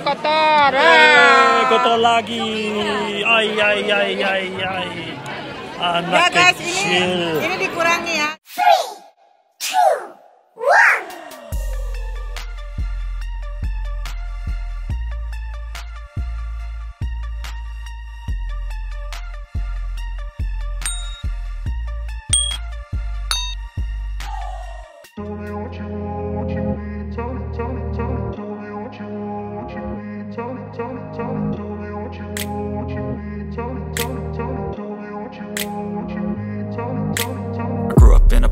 kotor. Eh, kotor lagi. Ay, ay, ay, ay, ay. Anak Ya guys, kecil. ini ini dikurangi ya.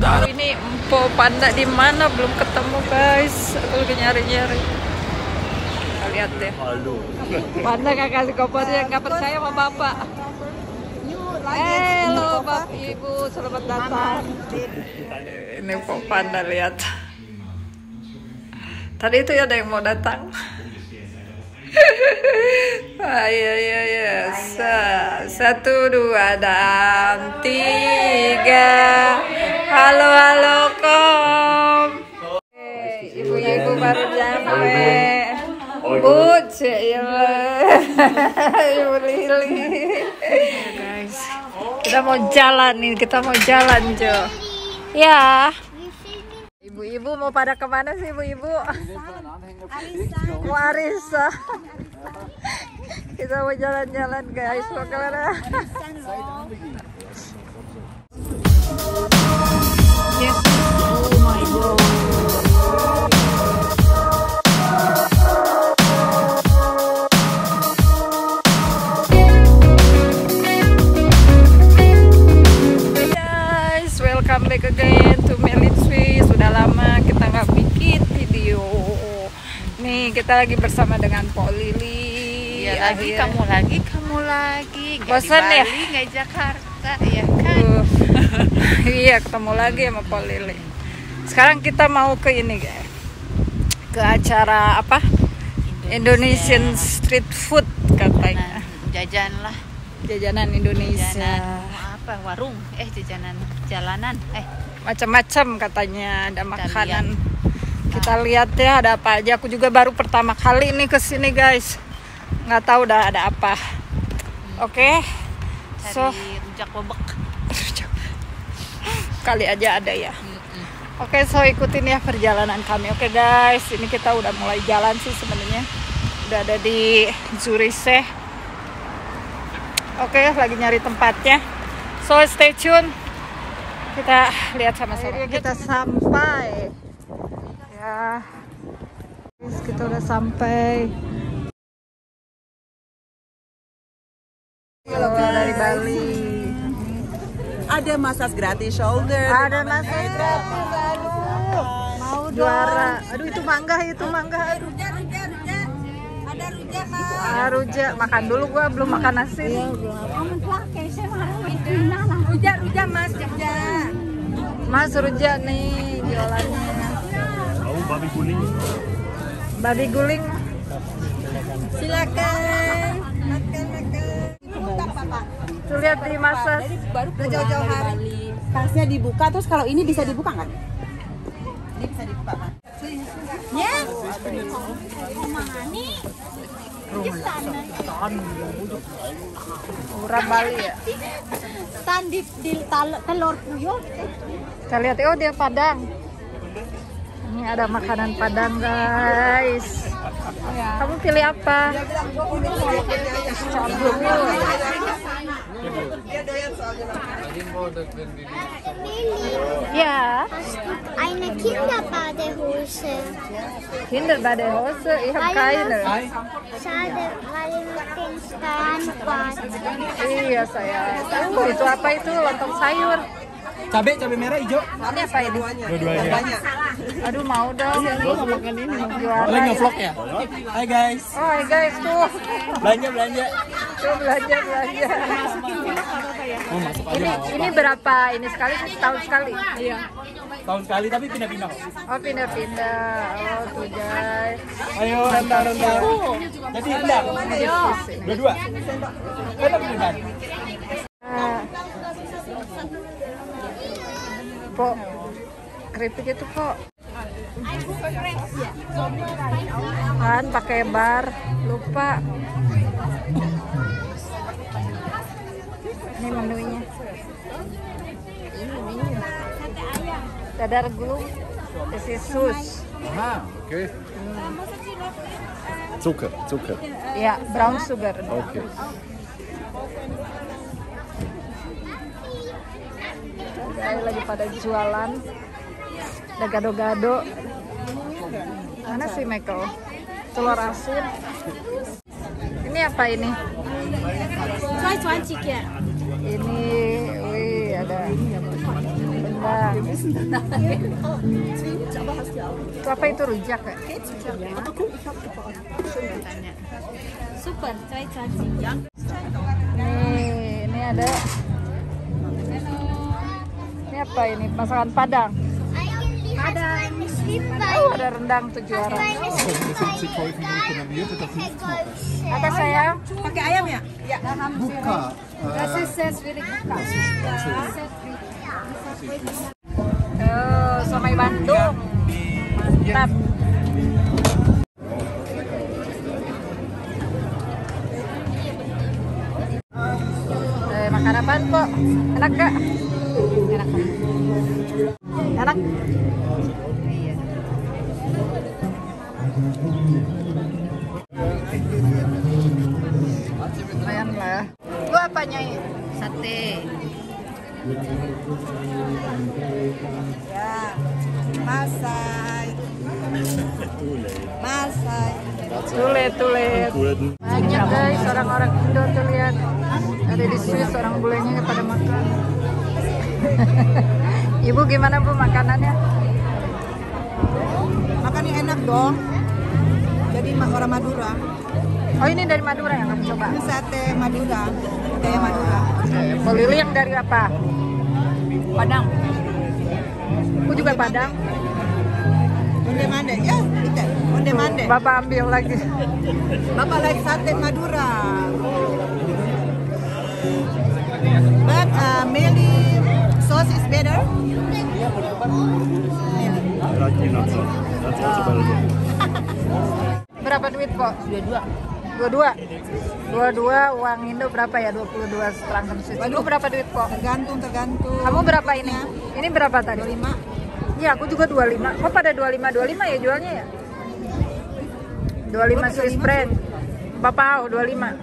Ini Empo Panda di mana belum ketemu guys. Aku lagi nyari-nyari. Lihat deh. Halo. Panda gak kasih koper yang gak percaya sama bapak. Halo bapak ibu, selamat datang. Ini Empo Panda lihat. Tadi itu ada yang mau datang. Ayo, ayo, ayo. Sa- Satu, dua, dan tiga. Halo, halo, kom. Eh, Ibu-ibu baru nyampe. Bu, cek Ibu Lili. Guys, kita mau jalan nih, kita mau jalan, Jo. Ya. Ibu-ibu mau pada ke mana sih, ibu-ibu? Mau Arisa. Kita mau jalan-jalan, guys. Mau ke mana? Yes. Oh guys, welcome back again Nih kita lagi bersama dengan Po Lili. Iya lagi, Akhir- kamu lagi, kamu lagi. Bosan di ya? Di Jakarta, ya kan? Uh, iya ketemu lagi sama Po Lili. Sekarang kita mau ke ini guys. Ke acara apa? Indonesian Street Food katanya. Nah, jajan lah, Jajanan Indonesia. jajanan apa? Warung, eh jajanan jalanan, eh Macam-macam katanya ada Kita makanan. Kita lihat ya ada apa aja. Aku juga baru pertama kali nih ke sini guys. Nggak tahu udah ada apa. Oke. cari So rujak bebek. kali aja ada ya. Oke, so ikutin ya perjalanan kami. Oke guys, ini kita udah mulai jalan sih sebenarnya. Udah ada di Zuriche. Oke, lagi nyari tempatnya. So stay tune. Kita lihat sama-sama. kita sampai. Ya. Kita udah sampai. Halo dari Bali. Ada massage gratis shoulder. Ada masak gratis, aduh. Mau juara. Aduh itu mangga, itu mangga. Aduh. Ada rujak mas. Ah, rujak. Makan dulu gua belum makan nasi. Rujak rujak mas rujak. Mas rujak nih jualannya. Babi guling? Babi guling. Silakan. Makan makan. Tuh lihat di masak. Baru jauh-jauh hari. Tasnya dibuka terus kalau ini bisa dibuka nggak? Ini bisa dibuka mas. Ya. Murah Bali ya. Tan di, di telur puyuh Kita lihat oh dia Padang. Ini ada makanan Padang guys. Kamu pilih apa? Ja, eine Kinderbadehose. Kinderbadehose, ich habe keine. Schade, weil ich den Zahnbad. Iya sayang. Uh, itu apa itu lontong sayur? Cabe cabe merah hijau. Ini apa ini? Dua-duanya. Aduh mau dong. Mau makan ini. Boleh ngevlog ya? Hai guys. Oh hey guys tuh. Belanja belanja. Tuh belanja belanja. Oh, masuk aja. Ini ini berapa? Ini sekali setahun sekali. Iya. Tahun sekali tapi pindah-pindah. Oh pindah-pindah. Oh tuh guys. Ayo rendah rendah. Jadi rendah. Ayo. Dua-dua. Rendah pindah. Nah. Kok keripik itu kok. Kan pakai bar. Lupa. Ini menunya. Dadar gulung. This is sus. Aha, okay. Zucker, Zucker. ya brown sugar. Okay. Saya lagi pada jualan. Ada gado-gado. Mana sih Michael? Telur asin. Ini apa ini? Ini wih ada benda. Itu apa itu rujak ya? Super, cuy cuci. nih ini ada apa ini masakan Padang oh, ada rendang tuh juara Das sind die Käufe reklamiert, das hilft noch. apa sayang Pakai ayam ya? Ya. Buka. Das ist ist also, Oh, somai Bandung. Mantap. Eh, makan apaan kok? Enak gak? Enak. Enak. Lumayan lah. Lu apa nyai? Sate. Ya. Masai. Masai. Tulet, tulet. Banyak guys orang-orang Indo tuh lihat. Ada di Swiss orang bulenya pada makan. Ibu gimana bu makanannya? Makannya enak dong. Jadi orang Madura. Oh ini dari Madura yang kamu coba? Ini sate Madura. Budaya Madura. Lili yang dari apa? Padang. Aku juga Padang. Onde mande. Ya, kita. Onde mande. Bapak ambil lagi. Bapak like sate Madura. Sauce is better. Berapa duit kok? Dua-dua. Dua-dua? Dua-dua uang Indo berapa ya? 22 seperangkat Swiss. Lu berapa duit kok? Tergantung, tergantung. Kamu berapa ini? Ini berapa tadi? 25. Iya, aku juga 25. Kok pada 25 25 ya jualnya ya? 25 Swiss franc. Bapak 25.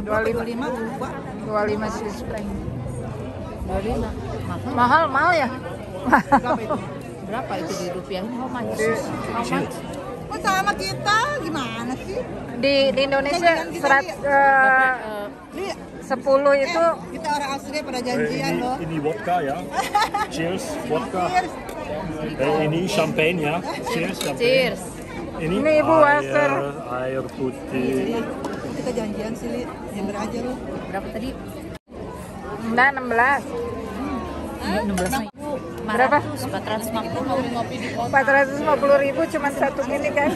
25, 25 lupa. 25 Swiss franc. 25. Mahal, mahal ya? Berapa itu? Berapa itu di rupiah? How much? How much? Oh sama kita, gimana sih? Di, di Indonesia serat eh, Ini 10 itu kita orang Austria pada janjian loh. Ini vodka ya. Cheers, vodka. Cheers. Eh, ini champagne ya. Cheers, champagne. Cheers. Ini, Ini Ibu air, air putih. Kita janjian sih, Li. Nyamber aja lu. Berapa tadi? Nah, 16. 16 Berapa? 450 mau ngopi di kota. 450 ribu cuma satu gini kan?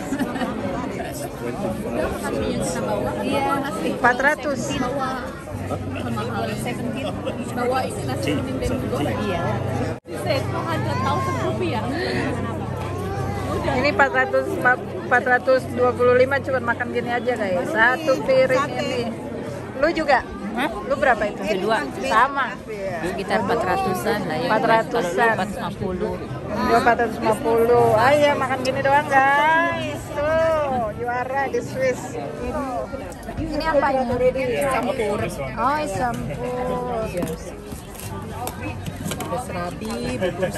Iya, 400. bawa ini nasi kuning dan juga. Iya. Set 200.000 rupiah. Ini 400 425 cuma makan gini aja guys. Satu piring ini. Lu juga? Lu berapa itu? Kedua. Sama. Sekitar 400-an lah ya. 400-an. Kalau lu 450. Dua 450. Ah iya makan gini doang guys. Tuh juara di Swiss. Ini apa ini? Campur. Oh, campur. Serabi, bubur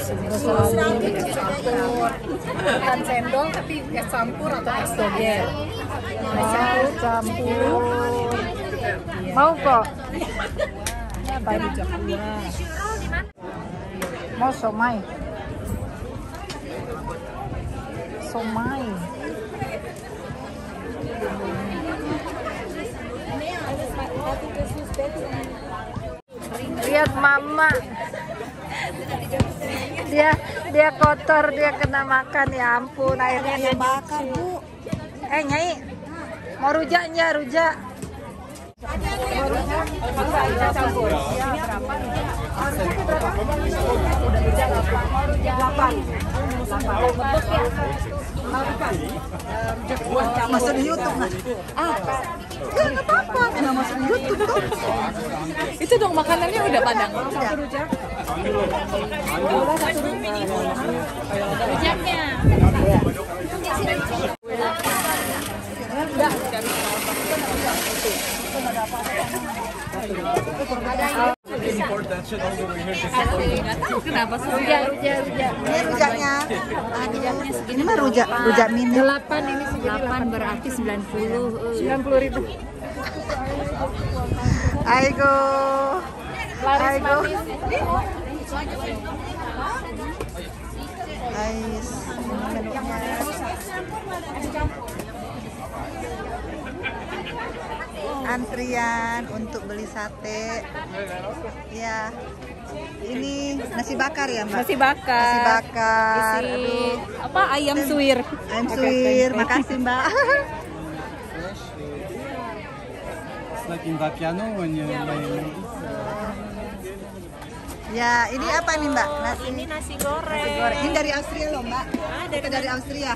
Serabi campur. Bukan cendol tapi es campur atau es doger. Oh, campur. Mau kok? Ini apa ini? Mau somai. Somai. Lihat mama. Dia dia kotor, dia kena makan ya ampun airnya bakar bu. Eh nyai, mau rujaknya rujak. Masuk di YouTube nggak? Ah, nggak apa-apa. Nggak masuk di YouTube tuh. Itu dong makanannya udah padang. Rujaknya. Kenapa? Rujak, rujak, rujak. Ini rujaknya. Mah rujak, rujak mini. Delapan ini segini 8 berarti 90. sembilan puluh ribu. Aigo. Aigo. Ais. Ini menunya. Antrian untuk beli sate. Ya. Ini nasi bakar ya, Mbak? Nasi bakar. Nasi bakar. Isi Aduh. apa ayam suwir. Ayam suwir, makasih Mbak. Like in Vapiano when you when Ya, ini apa nih Mbak? Nasi, Ini nasi goreng. nasi goreng. Ini dari Austria loh Mbak. Kita dari Austria.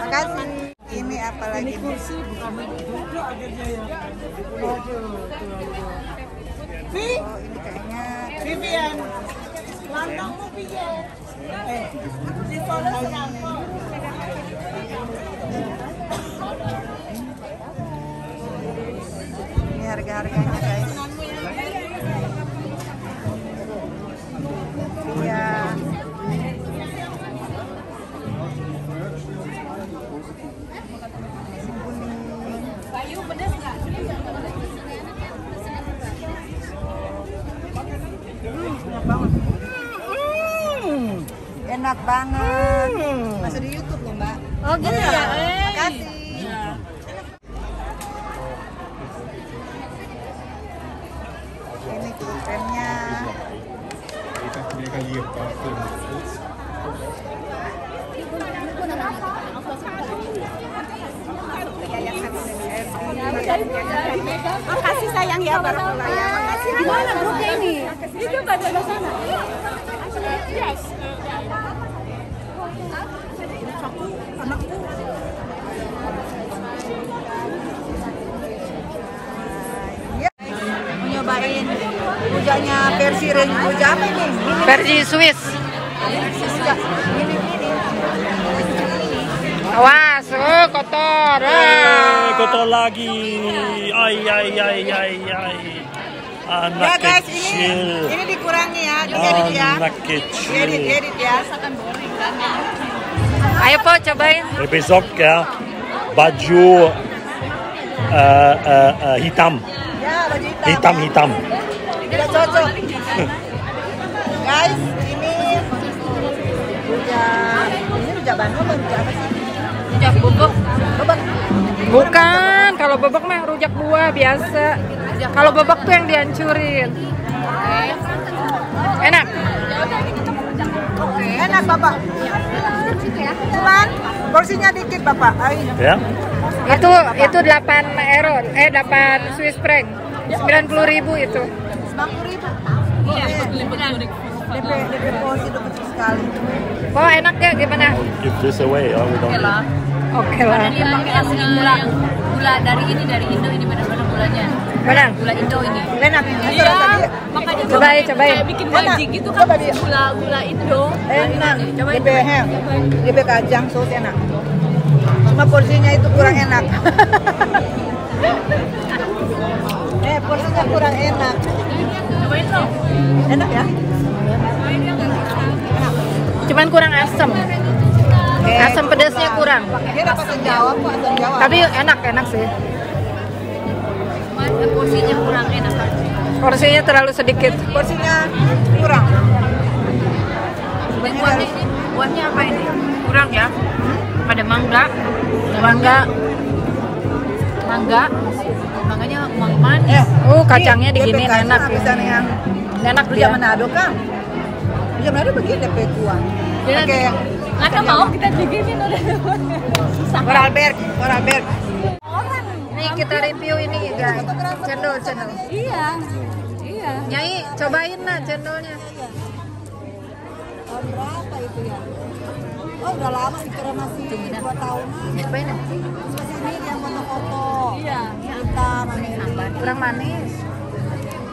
Makasih. Ini apa lagi? nih? Oh, ini kayaknya Vivian, landang mo Vivian. Eh, di follow sa ako. ini harga-harganya Apa Makasih sayang ya Barakallah ya. Makasih. Gimana grupnya ini? Ini coba coba sana. Yes. Ya. Mau nyobain rujaknya versi range rujak apa ini? Versi Swiss. mini. Awas, oh kotor. Eh, Ah. kotor lagi. Ay, ay, ay, ay, ay. Ya Anak guys, ini kecil. ini dikurangi ya, ya. Anak Diedit, kecil. diedit ya. Ayo po cobain. Eh, besok ya, baju eh, eh, eh, hitam. Ya, baju hitam. Hitam, ya. hitam. Tidak cocok. guys, ini rujak. Ini rujak Bandung apa rujak apa sih? Rujak. Bukan, kalau bebek mah rujak buah biasa. Kalau bebek tuh yang dihancurin. Enak. Enak Bapak. Cuman porsinya dikit Bapak. Ay, Ya, Itu itu 8 euro, eh 8 Swiss franc. 90.000 ribu itu. 90 ribu. Iya, DP, DP porsi udah kecil sekali. Oh enak ya gimana? give this away. Oh, we don't need. Oke lah. Dia pakai asli gula. Gula dari ini dari Indo ini benar-benar gulanya. Benar. Gula Indo ini. Enak. Dia. Makanya Cobain, cobain. kayak bikin Enak. wajik gitu kan Coba gula gula Indo. Enak. Cobain. DP hem. DP kacang sos enak. Cuma porsinya itu kurang enak. eh, porsinya kurang enak. Cobain dong. Enak ya? Cuman kurang asam. Asam pedasnya kurang. Dia dapat asam Jawa kok, asam Jawa. Tapi enak, enak sih. Cuman porsinya kurang enak. Porsinya terlalu sedikit. porsinya kurang. Ini buahnya ini buahnya apa ini? Kurang ya? Ada mangga. Mangga. Mangga mangganya mang manis Oh, kacangnya diginiin DP enak. Yang Enak dia. Manado kan? Rujak Manado begini DP kuah. Pakai nggak mau kita bikinin udah susah Vorarlberg, Vorarlberg. Nih kita review ini guys. Cendol, cendol. iya iya Nyai, cobain lah cendolnya. Tahun berapa itu ya? Oh udah lama dikira masih dua tahunan. Cobain ya. Kurang manis.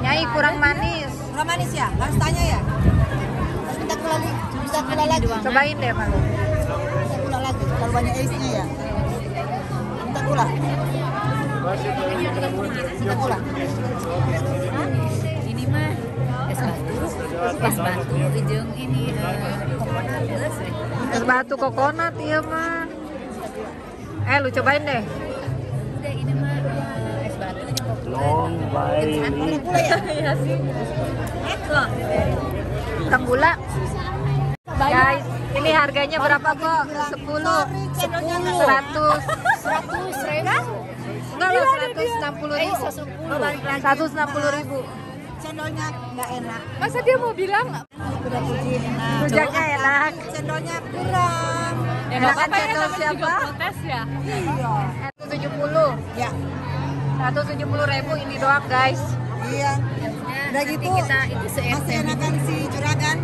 Nyai kurang manis. Kurang manis ya? Harus tanya ya? Harus minta gula lagi. Minta gula lagi. Cobain deh malu. Minta gula lagi. Kalau banyak ace-nya ya. Minta gula. Minta gula. ini mah es batu es batu ujung ini eh, kokonat. Es batu kokonat iya mah. Eh lu cobain deh. Long sih Kurang gula. Guys, ini harganya berapa kok? 10 10 100 seratus ribu Enggak loh, 160 ribu 160 ribu Cendolnya nggak enak. masa dia mau bilang Udah izin enak. Rujaknya enak Cendolnya kurang. ya Enakan apa-apa ya siapa? protes ya Iya. 170 Ya. 170 ribu ini doang guys. Iya. Udah gitu. kita itu se Masih enakan si juragan.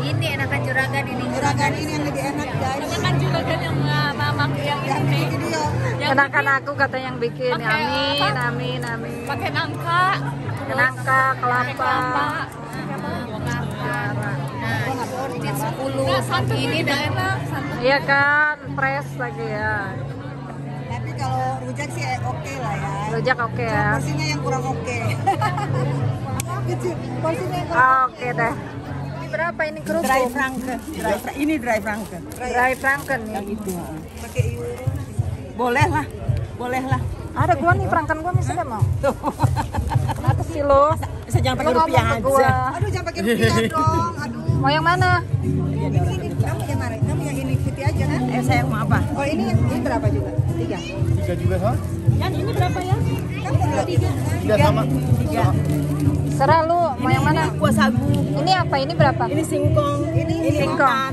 ini enakan juragan ini. Juragan ini yang lebih enak guys. kan juragan yang mama yang Yang ini video. yang Enakan aku kata yang bikin. Pakai Amin, apa? amin, amin. Pakai nangka. Nangka, kelapa. Nah, ini 10 ini udah enak. Iya kan, fresh lagi ya kalau rujak sih eh, oke lah ya. Rujak oke ya Porsinya yang kurang oke. Kecil. Porsinya yang kurang. Oke deh Ini berapa ini kerupuk? Dry franken. Dry ini dry franken. Dry franken ya Itu. Pakai euro. Boleh lah. Boleh lah. Ada gua nih franken gua misalnya mau Kenapa sih lo? Bisa jangan pakai rupiah ke gua. aja. Aduh jangan pakai rupiah dong. Aduh. Mau yang mana? Ini kamu yang mana? Aja kan? Eh saya mau apa? Oh ini ini berapa juga? Tiga. Tiga juga ha? Yang ini berapa ya? Kamu udah tiga. Tiga sama. Tiga. Serah lu, mau yang mana? Kuah sagu. Ini apa? Ini berapa? Ini singkong. Ini Singkong.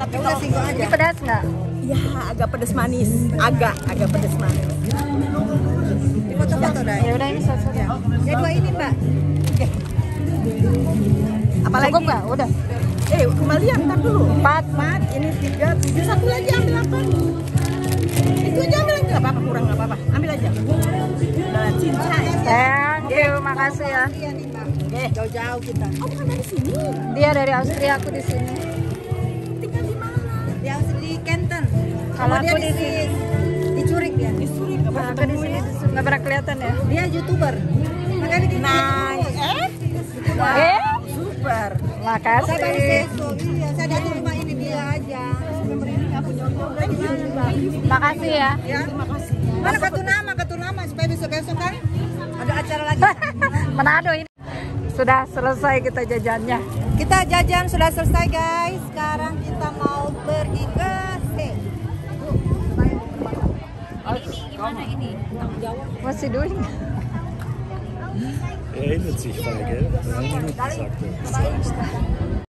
Tapi udah singkong aja. Ini pedas nggak? Ya agak pedes manis. Agak agak pedes manis. Di foto-foto dah. Ya udah ini satu. Ya dua ini mbak. Oke. Apalagi? Cukup nggak? Udah. Eh kembalian ntar dulu. Empat. Empat. Ini tiga. Tujuh satu lagi ambil apa? Itu aja ambil aja. Gak apa-apa kurang nggak apa-apa. Ambil aja. Udah cinta. Thank you, makasih ya. Eh jauh-jauh kita. Oh bukan dari sini. Dia dari Austria, aku di sini. Tinggal di mana? Yang di Kenton. Kalau dia di sini. Di Curik ya. Di Curik. Nah, aku di sini nggak pernah kelihatan ya. Dia youtuber. Makanya di Nice. Eh? Super. Saya baru makasih. seso, iya. Saya datang cuma ini dia aja. Nomor ini mana, Mbak? Makasih ya. Ya, terima kasih. Mana kartu nama, kartu nama supaya besok-besok kan ada acara lagi. Manado ini. Sudah selesai kita jajannya. kita jajan sudah selesai guys. Sekarang kita mau pergi ke C. gimana ini Masih doing. Er erinnert sich, Feige. Das hat niemand gesagt.